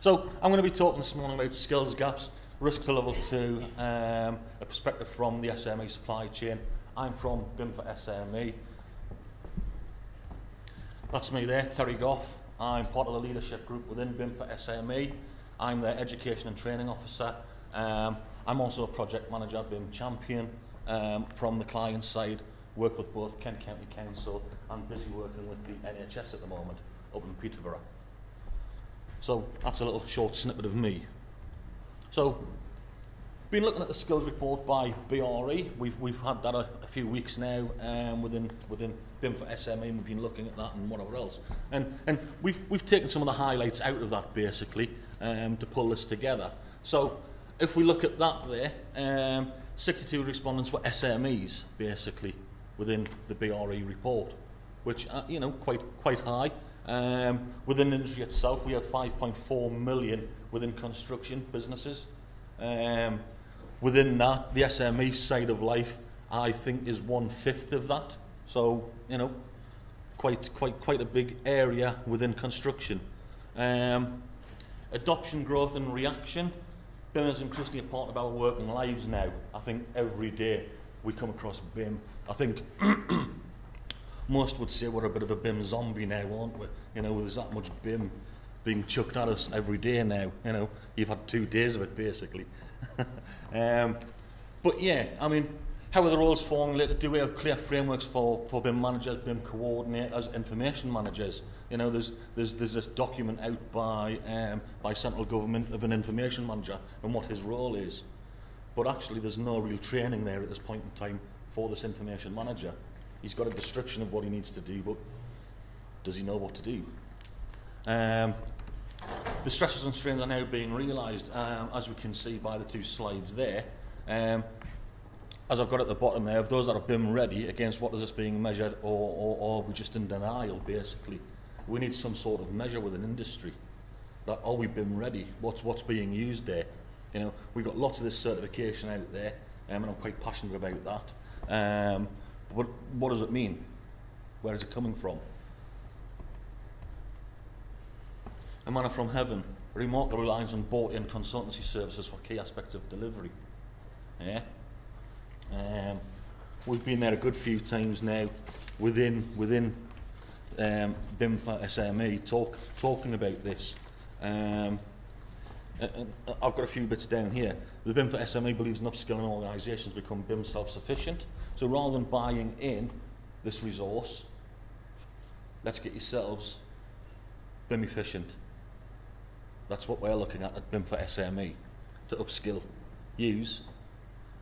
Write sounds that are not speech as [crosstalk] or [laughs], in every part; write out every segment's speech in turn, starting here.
So I'm going to be talking this morning about skills gaps, risk to level two, um, a perspective from the SME supply chain. I'm from BIM for SME. That's me there, Terry Gough. I'm part of the leadership group within BIM for SME. I'm their education and training officer. Um, I'm also a project manager, BIM champion um, from the client side. Work with both Kent County Council and busy working with the NHS at the moment up in Peterborough. So that's a little short snippet of me. So, been looking at the skills report by BRE. We've, we've had that a, a few weeks now um, within, within BIM for SME. We've been looking at that and whatever else. And, and we've, we've taken some of the highlights out of that basically um, to pull this together. So, if we look at that there, um, 62 respondents were SMEs basically within the BRE report, which, uh, you know, quite, quite high. Um, within industry itself, we have 5.4 million within construction businesses. Um, within that, the SME side of life, I think, is one-fifth of that. So, you know, quite, quite, quite a big area within construction. Um, adoption, growth and reaction. BIM is increasingly a part of our working lives now. I think every day we come across BIM. I think [clears throat] most would say we're a bit of a BIM zombie now, aren't we? You know, there's that much BIM being chucked at us every day now. You know, you've had two days of it basically. [laughs] um, but yeah, I mean, how are the roles formulated? Do we have clear frameworks for, for BIM managers, BIM coordinators, information managers? You know, there's, there's, there's this document out by, um, by central government of an information manager and what his role is. But actually, there's no real training there at this point in time for this information manager. He's got a description of what he needs to do, but does he know what to do? Um, the stresses and strains are now being realised, um, as we can see by the two slides there. Um, as I've got at the bottom there, of those that have been ready, against what is this being measured, or, or, or we're just in denial, basically. We need some sort of measure with an industry. That are we BIM ready? What's, what's being used there? You know, we've got lots of this certification out there, um, and I'm quite passionate about that. Um, but what does it mean? Where is it coming from? A manna from heaven, remarkable reliance on bought-in consultancy services for key aspects of delivery. Yeah. Um, we've been there a good few times now within within um, BIM for SME talk, talking about this. Um, I've got a few bits down here. The BIM for SME believes in upskilling organisations become BIM self-sufficient. So rather than buying in this resource, let's get yourselves BIM efficient. That's what we're looking at at BIM for SME, to upskill, use,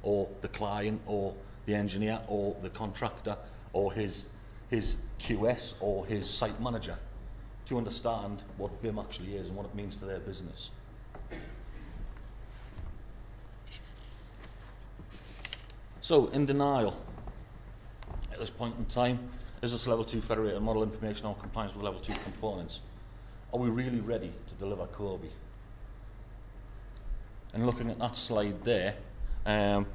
or the client, or the engineer, or the contractor, or his, his QS, or his site manager, to understand what BIM actually is and what it means to their business. So, in denial, at this point in time, is this level 2 federated model information or compliance with level 2 components? Are we really ready to deliver COBie? And looking at that slide there, um,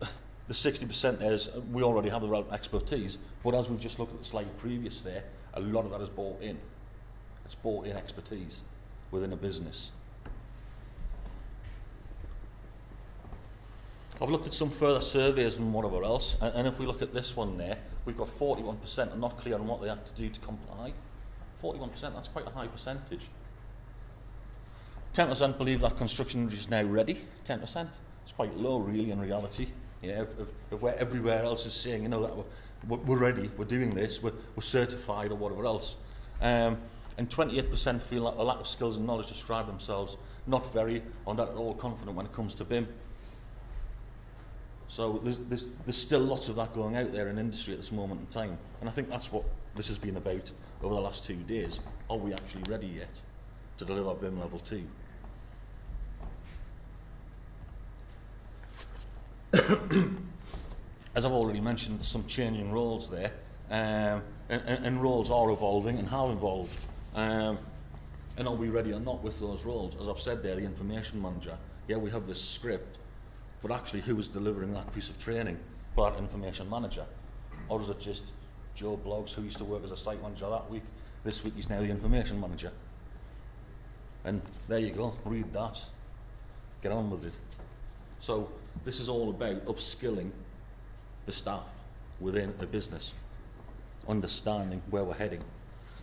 the 60% is we already have the relevant expertise, but as we've just looked at the slide previous there, a lot of that is bought in. It's bought in expertise within a business. I've looked at some further surveys and whatever else, and, and if we look at this one there, we've got 41% are not clear on what they have to do to comply. 41%, that's quite a high percentage. 10% believe that construction is now ready. 10%, it's quite low really in reality. Yeah, if, if, if we're everywhere else is saying, you know, that we're, we're ready, we're doing this, we're, we're certified or whatever else. Um, and 28% feel that the lack of skills and knowledge describe themselves not very or not at all confident when it comes to BIM. So there's, there's, there's still lots of that going out there in industry at this moment in time. And I think that's what this has been about over the last two days. Are we actually ready yet to deliver BIM level 2? [coughs] As I've already mentioned, there's some changing roles there. Um, and, and, roles are evolving and have evolved. Um, and are we ready or not with those roles? As I've said there, the information manager, yeah, we have this script, but actually who is delivering that piece of training for that information manager? Or is it just Joe Bloggs, who used to work as a site manager that week, this week he's now the information manager? And there you go, read that. Get on with it. So this is all about upskilling the staff within a business, understanding where we're heading.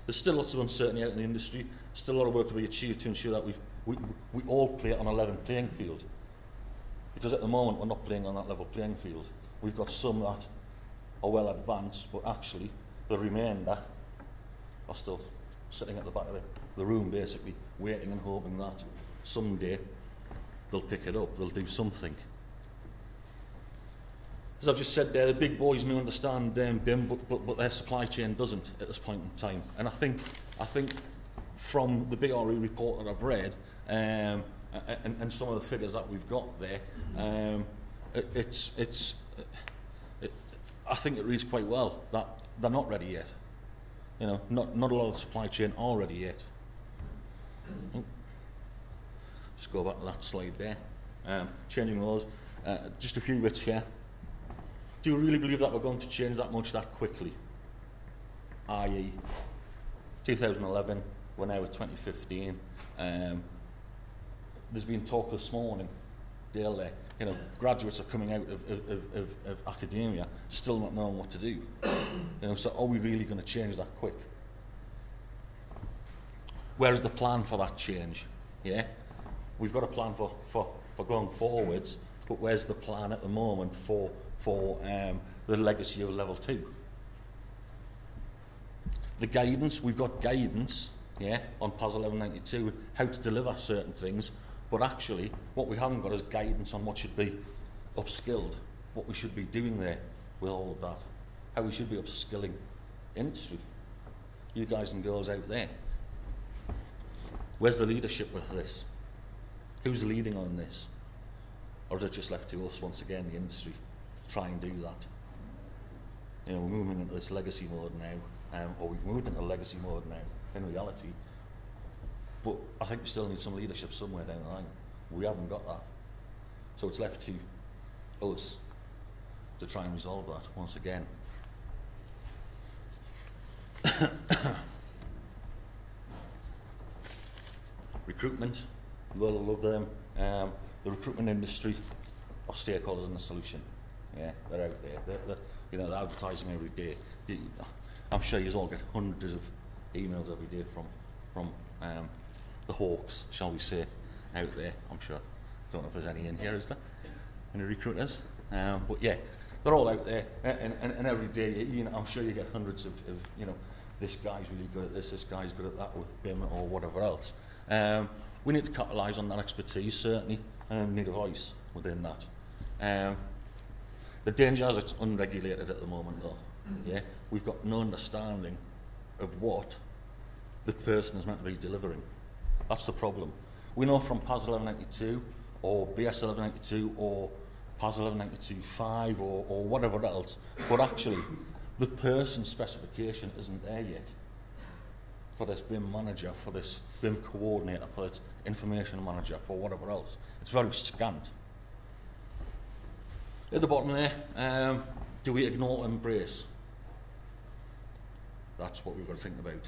There's still lots of uncertainty out in the industry, still a lot of work to be achieved to ensure that we, we, we all play on a level playing field. Because at the moment we're not playing on that level playing field. We've got some that are well advanced, but actually the remainder are still sitting at the back of the, the room basically, waiting and hoping that someday they'll pick it up, they'll do something. As I've just said there, the big boys may understand um, BIM, but, but, but their supply chain doesn't at this point in time. And I think, I think from the BRE report that I've read, um, and, and some of the figures that we've got there, um, it, it's, it's, it, I think it reads quite well that they're not ready yet. You know, not, not a lot of the supply chain are ready yet. Oh. Just go back to that slide there. Um, changing laws. Uh, just a few bits here. Do you really believe that we're going to change that much that quickly? I.e., 2011, we're now at 2015. Um, there's been talk this morning, there, you know, graduates are coming out of, of, of, of academia still not knowing what to do. you know, so are we really going to change that quick? Where's the plan for that change? Yeah, we've got a plan for, for, for going forwards, but where's the plan at the moment for, for um, the legacy of level two? The guidance, we've got guidance, yeah, on PAS 1192, how to deliver certain things, but actually, what we haven't got is guidance on what should be upskilled, what we should be doing there with all of that, how we should be upskilling industry. You guys and girls out there. Where's the leadership with this? Who's leading on this? Or is it just left to us once again, the industry, to try and do that? You know, we're moving into this legacy mode now, um, or we've moved into legacy mode now, in reality, but I think we still need some leadership somewhere down the line. We haven't got that. So it's left to us to try and resolve that once again. [coughs] recruitment, Lola love them. Um, the recruitment industry are stakeholders in the solution. Yeah, they're out there. They're, they're, you know, they're advertising every day. I'm sure you all get hundreds of emails every day from from um, the hawks, shall we say, out there. I'm sure. Don't know if there's any in here, is there? Any recruiters? Um, but yeah, they're all out there, and, and, and every day, you know, I'm sure you get hundreds of, of, you know, this guy's really good at this, this guy's good at that with BIM or whatever else. Um, we need to capitalise on that expertise, certainly, and need a voice within that. Um, the danger is it's unregulated at the moment, though. Yeah, we've got no understanding of what the person is meant to be delivering. That's the problem. We know from PAS 1192 or BS 1192 or PAS 1192-5 or, or whatever else, but actually the person specification isn't there yet for this BIM manager, for this BIM coordinator, for this information manager, for whatever else. It's very scant. At the bottom there, um, do we ignore embrace? That's what we've got to think about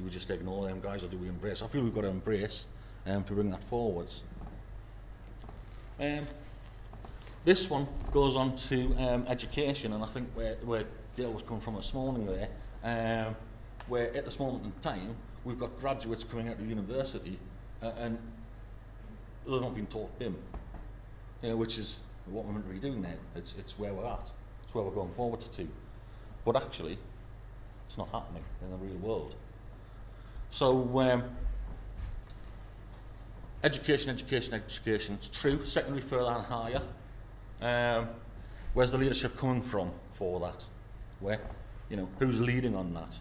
do we just ignore them guys or do we embrace? I feel we've got to embrace um, to bring that forwards. Um, this one goes on to um, education, and I think where, where Dale was coming from this morning there, um, where at this moment in time, we've got graduates coming out of university uh, and they've not been taught BIM, you know, which is what we're meant to be doing now. It's, it's where we're at. It's where we're going forward to. But actually, it's not happening in the real world. So, um, education, education, education. It's true, secondary, further and higher. Um, where's the leadership coming from for that? Where? You know, who's leading on that?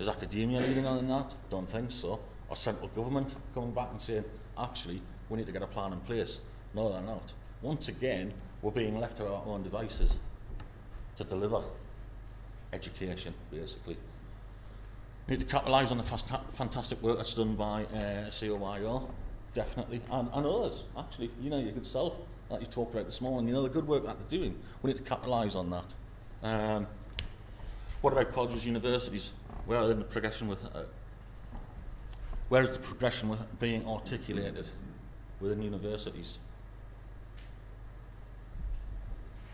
Is academia leading on that? Don't think so. Or central government coming back and saying, actually, we need to get a plan in place? No, they're not. Once again, we're being left to our own devices to deliver education, basically need to capitalise on the fast, fantastic work that's done by uh, COIO, definitely, and, and others, actually. You know, your good self that you talked about this morning, you know, the good work that they're doing. We need to capitalise on that. Um, what about colleges, universities? Where in the progression with uh, Where is the progression being articulated within universities?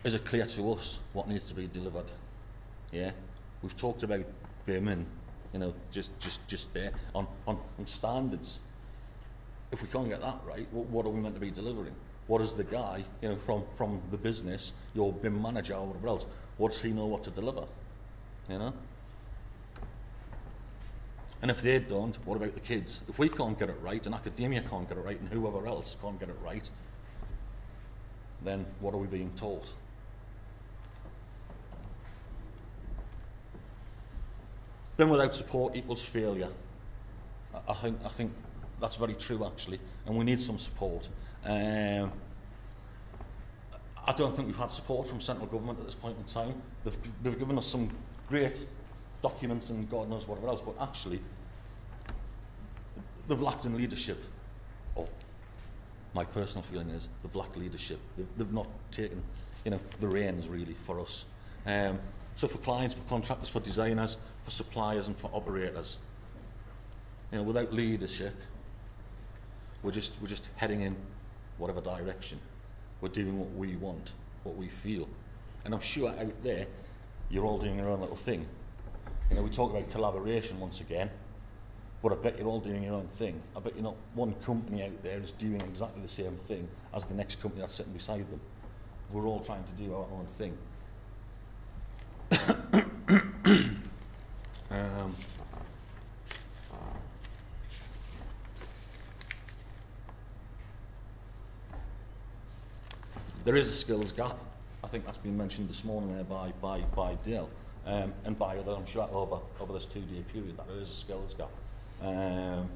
Is it clear to us what needs to be delivered? Yeah, we've talked about BIM you know, just just just there on, on, on standards. If we can't get that right, what, what are we meant to be delivering? What is the guy, you know, from, from the business, your BIM manager or whatever else, what does he know what to deliver? You know? And if they don't, what about the kids? If we can't get it right, and academia can't get it right, and whoever else can't get it right, then what are we being taught? BIM without support equals failure. I, I, think, I think that's very true, actually, and we need some support. Um, I don't think we've had support from central government at this point in time. They've, they've given us some great documents and God knows whatever else, but actually, they've lacked in leadership. Oh, my personal feeling is they've lacked leadership. They've, they've not taken, you know, the reins really for us. Um, so for clients, for contractors, for designers, for suppliers and for operators. You know, without leadership, we're just, we're just heading in whatever direction. We're doing what we want, what we feel. And I'm sure out there, you're all doing your own little thing. You know, we talk about collaboration once again, but I bet you're all doing your own thing. I bet you're not one company out there is doing exactly the same thing as the next company that's sitting beside them. We're all trying to do our own thing. Um, there is a skills gap. I think that's been mentioned this morning there by, by, by Dale um, and by others, I'm sure, over, over this two-day period, that there is a skills gap. Um,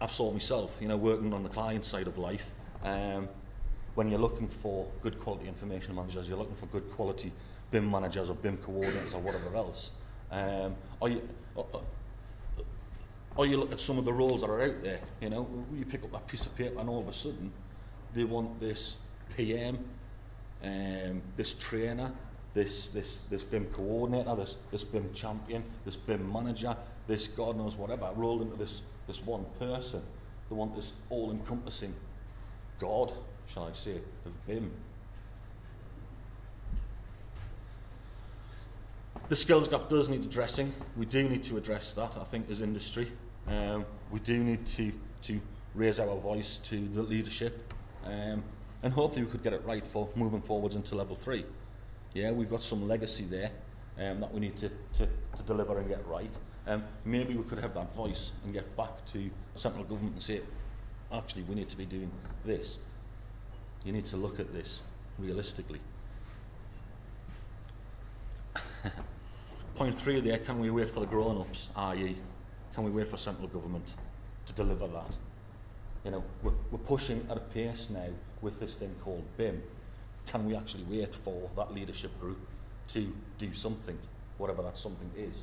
I've saw myself, you know, working on the client side of life, um, when you're looking for good quality information managers, you're looking for good quality BIM managers or BIM coordinators or whatever else. Um, or, you, or, or you look at some of the roles that are out there, you know, you pick up that piece of paper and all of a sudden they want this PM, um, this trainer, this, this, this BIM coordinator, this, this BIM champion, this BIM manager, this God knows whatever, rolled into this, this one person. They want this all-encompassing God, shall I say, of BIM. The skills gap does need addressing. We do need to address that, I think, as industry. Um, we do need to, to raise our voice to the leadership. Um, and hopefully we could get it right for moving forwards into level three. Yeah, we've got some legacy there um, that we need to, to, to deliver and get right. Um, maybe we could have that voice and get back to central government and say, actually, we need to be doing this. You need to look at this realistically. Point three there, can we wait for the grown-ups, i.e., can we wait for central government to deliver that? You know, we're, we're pushing at a pace now with this thing called BIM. Can we actually wait for that leadership group to do something, whatever that something is?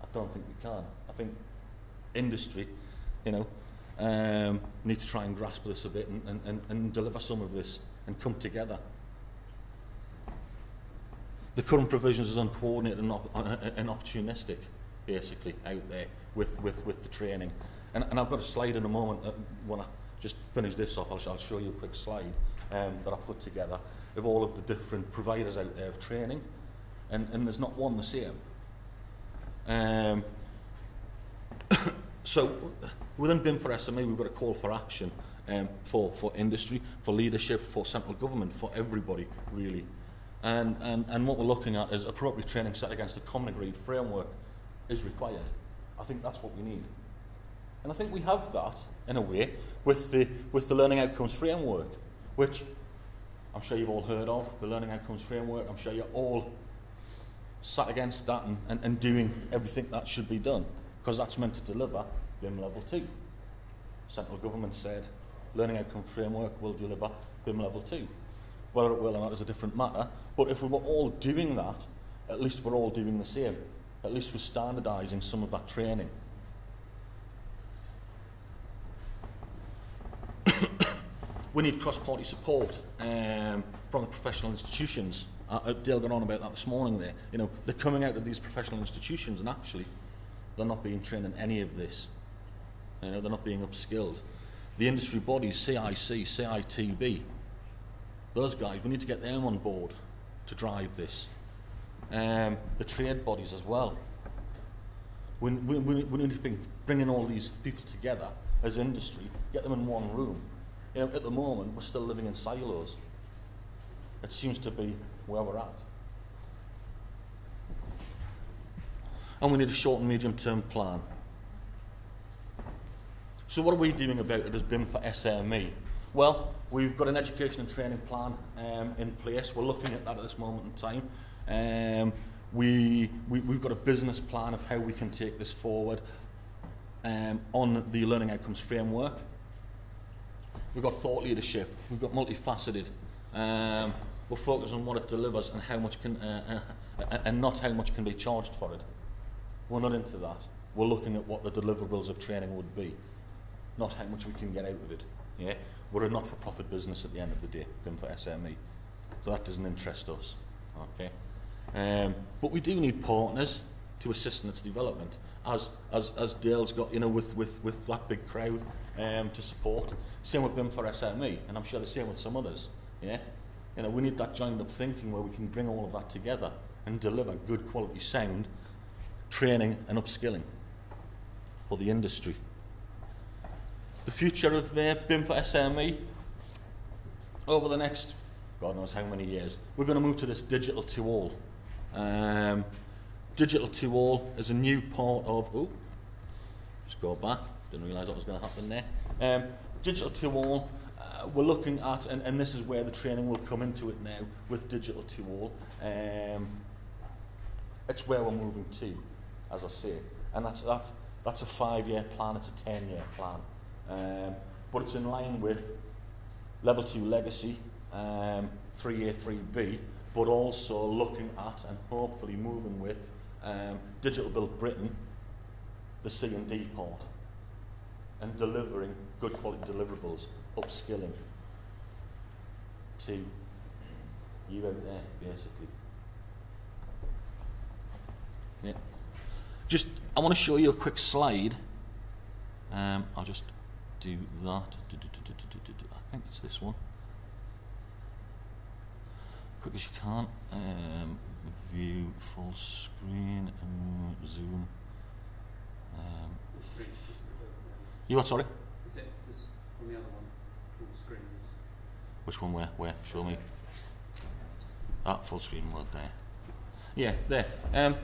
I don't think we can. I think industry, you know, um, need to try and grasp this a bit and, and, and deliver some of this and come together. The current provisions is uncoordinated and, op and opportunistic, basically, out there with, with, with the training. And, and I've got a slide in a moment. Uh, when I just finish this off, I'll, I'll show you a quick slide um, that I put together of all of the different providers out there of training. And, and there's not one the same. Um, [coughs] so within BIM for SME, we've got a call for action um, for, for industry, for leadership, for central government, for everybody, really. And, and, and what we're looking at is appropriate training set against a common agreed framework is required. I think that's what we need. And I think we have that, in a way, with the, with the Learning Outcomes Framework, which I'm sure you've all heard of, the Learning Outcomes Framework. I'm sure you're all sat against that and, and, and doing everything that should be done, because that's meant to deliver BIM Level 2. Central government said Learning Outcomes Framework will deliver BIM Level 2. Whether it will or not is a different matter, but if we were all doing that, at least we're all doing the same. At least we're standardising some of that training. [coughs] we need cross-party support um, from the professional institutions. Uh, uh, Dale got on about that this morning there. You know, they're coming out of these professional institutions and actually they're not being trained in any of this. You know, they're not being upskilled. The industry bodies, CIC, CITB, those guys, we need to get them on board to drive this. Um, the trade bodies as well. We, we, we need to be bringing all these people together as industry, get them in one room. You know, at the moment, we're still living in silos. It seems to be where we're at. And we need a short and medium term plan. So what are we doing about it as BIM for SME? Well, we've got an education and training plan um, in place. We're looking at that at this moment in time. Um, we, we, we've got a business plan of how we can take this forward um, on the learning outcomes framework. We've got thought leadership. We've got multifaceted. Um, we're focused on what it delivers and how much can, uh, uh, and not how much can be charged for it. We're not into that. We're looking at what the deliverables of training would be, not how much we can get out of it. Yeah, We're a not-for-profit business at the end of the day, been for SME. So that doesn't interest us. Okay. Um, but we do need partners to assist in its development, as, as, as Dale's got, you know, with, with, with that big crowd um, to support. Same with BIM for SME, and I'm sure the same with some others. Yeah? You know, we need that joined up thinking where we can bring all of that together and deliver good quality sound, training and upskilling for the industry. The future of uh, BIM for SME over the next, God knows how many years, we're going to move to this digital to all. Um, digital to all is a new part of, oh, just go back, didn't realise what was going to happen there. Um, digital to all, uh, we're looking at, and, and this is where the training will come into it now, with digital to all. Um, it's where we're moving to as I say. And that's, that's, that's a five-year plan, it's a 10-year plan. Um, but it's in line with level two legacy, um, 3A, 3B, but also looking at and hopefully moving with um, Digital Build Britain, the C and D part, and delivering good quality deliverables, upskilling to you out there, basically. Yeah. Just, I want to show you a quick slide. Um, I'll just do that. I think it's this one. Quick as you can. Um, view full screen and zoom. Um, you what? Sorry. Is it this on the other one? Full screen. Which one? Where? Where? Show me. That full screen mode there. Yeah, there. Um,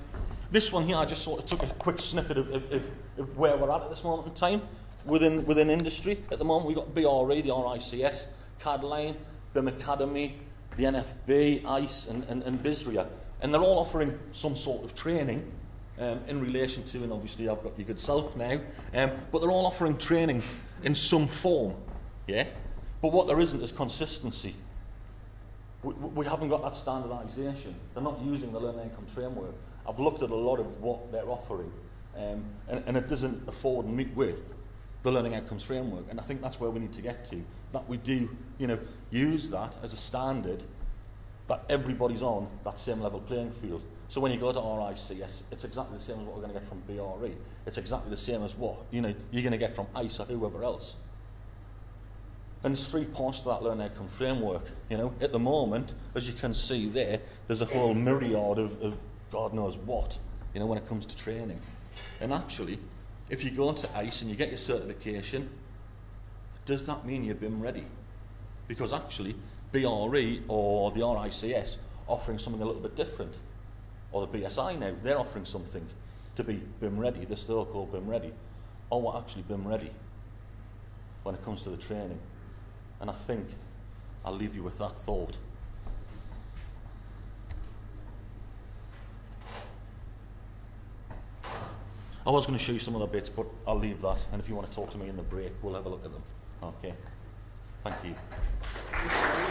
this one here, I just sort of took a quick snippet of, of, of, of where we're at at this moment in time within within industry. At the moment, we've got BRE, the RICS, CADline, BIM Academy, the NFB, ICE, and, and, and BSRIA. And they're all offering some sort of training um, in relation to, and obviously I've got your good self now, um, but they're all offering training in some form. Yeah? But what there isn't is consistency. We, we haven't got that standardisation. They're not using the learning outcome framework. I've looked at a lot of what they're offering, um, and, and it doesn't afford meet with the learning outcomes framework. And I think that's where we need to get to. That we do, you know, use that as a standard that everybody's on that same level playing field. So when you go to RICS, it's exactly the same as what we're going to get from BRE. It's exactly the same as what you know you're going to get from ICE or whoever else. And there's three parts to that learning outcome framework. You know, at the moment, as you can see there, there's a whole myriad of, of God knows what, you know, when it comes to training. And actually, if you go to ICE and you get your certification, does that mean you're BIM ready? Because actually, BRE or the RICS offering something a little bit different. Or the BSI now, they're offering something to be BIM ready. They're still called BIM ready. Or what actually BIM ready when it comes to the training. And I think I'll leave you with that thought. I was going to show you some other bits, but I'll leave that. And if you want to talk to me in the break, we'll have a look at them. Okay. Thank you.